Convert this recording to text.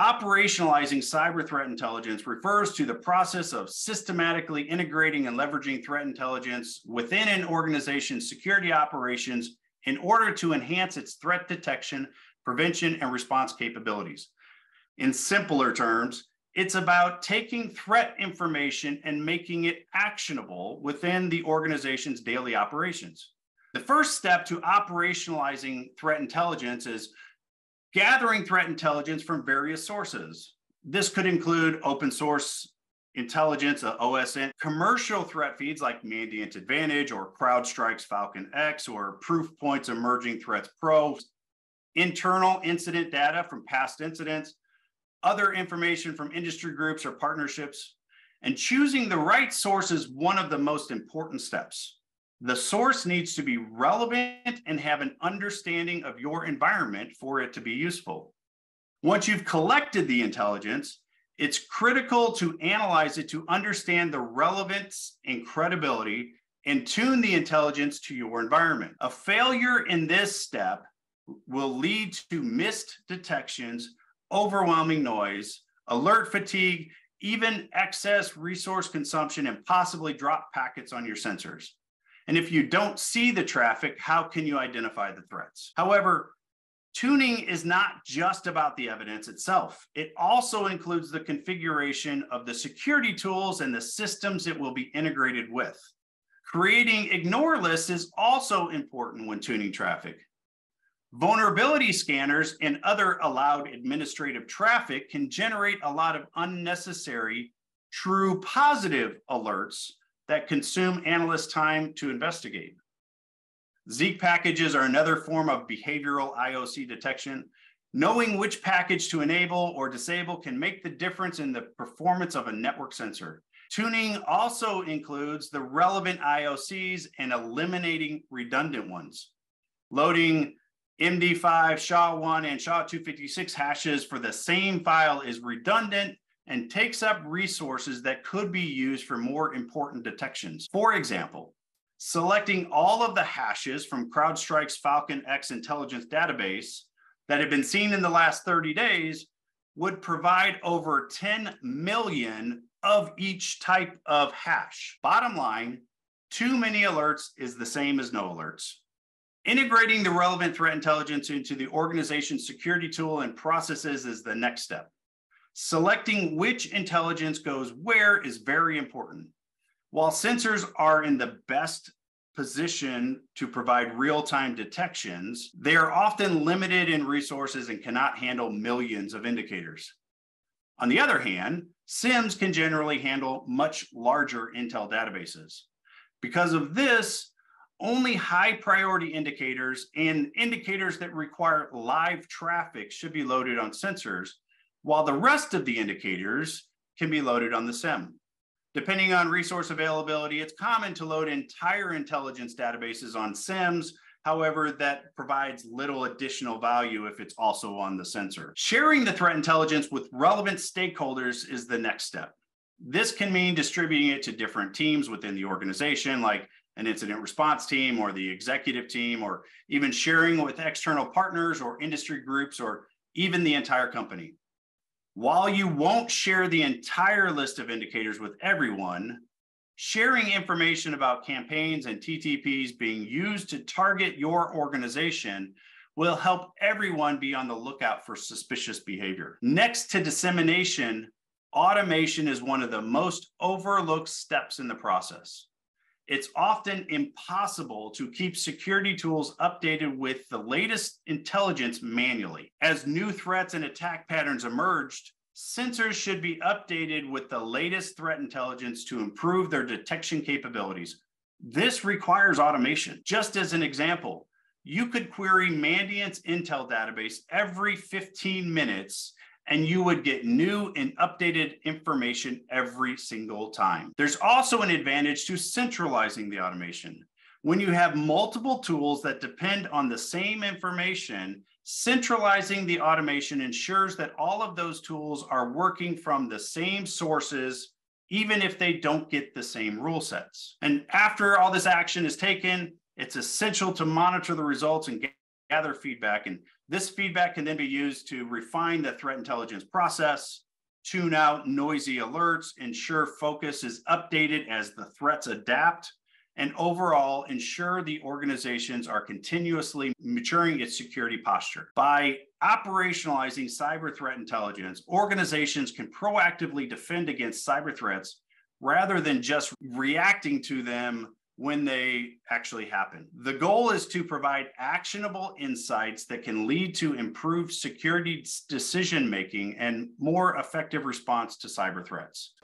Operationalizing cyber threat intelligence refers to the process of systematically integrating and leveraging threat intelligence within an organization's security operations in order to enhance its threat detection, prevention, and response capabilities. In simpler terms, it's about taking threat information and making it actionable within the organization's daily operations. The first step to operationalizing threat intelligence is gathering threat intelligence from various sources. This could include open source intelligence, uh, OSINT, commercial threat feeds like Mandiant Advantage or CrowdStrike's Falcon X or Proofpoint's Emerging Threats Pro, internal incident data from past incidents, other information from industry groups or partnerships, and choosing the right source is one of the most important steps. The source needs to be relevant and have an understanding of your environment for it to be useful. Once you've collected the intelligence, it's critical to analyze it to understand the relevance and credibility and tune the intelligence to your environment. A failure in this step will lead to missed detections, overwhelming noise, alert fatigue, even excess resource consumption, and possibly drop packets on your sensors. And if you don't see the traffic, how can you identify the threats? However, tuning is not just about the evidence itself. It also includes the configuration of the security tools and the systems it will be integrated with. Creating ignore lists is also important when tuning traffic. Vulnerability scanners and other allowed administrative traffic can generate a lot of unnecessary true positive alerts that consume analyst time to investigate. Zeek packages are another form of behavioral IOC detection. Knowing which package to enable or disable can make the difference in the performance of a network sensor. Tuning also includes the relevant IOCs and eliminating redundant ones. Loading MD5, SHA-1, and SHA-256 hashes for the same file is redundant and takes up resources that could be used for more important detections. For example, selecting all of the hashes from CrowdStrike's Falcon X intelligence database that have been seen in the last 30 days would provide over 10 million of each type of hash. Bottom line, too many alerts is the same as no alerts. Integrating the relevant threat intelligence into the organization's security tool and processes is the next step. Selecting which intelligence goes where is very important. While sensors are in the best position to provide real-time detections, they are often limited in resources and cannot handle millions of indicators. On the other hand, SIEMs can generally handle much larger Intel databases. Because of this, only high priority indicators and indicators that require live traffic should be loaded on sensors while the rest of the indicators can be loaded on the SIEM. Depending on resource availability, it's common to load entire intelligence databases on SIEMs. However, that provides little additional value if it's also on the sensor. Sharing the threat intelligence with relevant stakeholders is the next step. This can mean distributing it to different teams within the organization, like an incident response team or the executive team, or even sharing with external partners or industry groups or even the entire company. While you won't share the entire list of indicators with everyone, sharing information about campaigns and TTPs being used to target your organization will help everyone be on the lookout for suspicious behavior. Next to dissemination, automation is one of the most overlooked steps in the process. It's often impossible to keep security tools updated with the latest intelligence manually. As new threats and attack patterns emerged, sensors should be updated with the latest threat intelligence to improve their detection capabilities. This requires automation. Just as an example, you could query Mandiant's Intel database every 15 minutes and you would get new and updated information every single time. There's also an advantage to centralizing the automation. When you have multiple tools that depend on the same information, centralizing the automation ensures that all of those tools are working from the same sources, even if they don't get the same rule sets. And after all this action is taken, it's essential to monitor the results and gather feedback and This feedback can then be used to refine the threat intelligence process, tune out noisy alerts, ensure focus is updated as the threats adapt, and overall ensure the organizations are continuously maturing its security posture. By operationalizing cyber threat intelligence, organizations can proactively defend against cyber threats rather than just reacting to them when they actually happen. The goal is to provide actionable insights that can lead to improved security decision making and more effective response to cyber threats.